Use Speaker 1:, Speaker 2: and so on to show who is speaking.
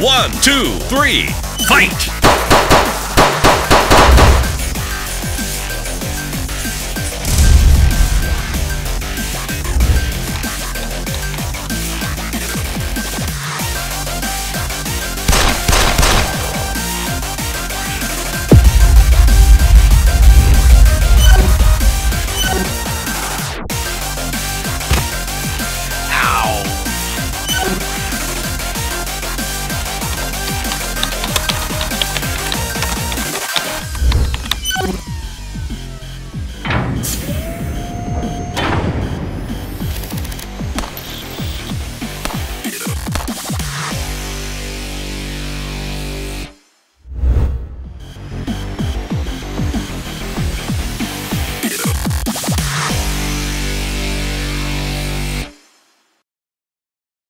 Speaker 1: One, two, three, fight!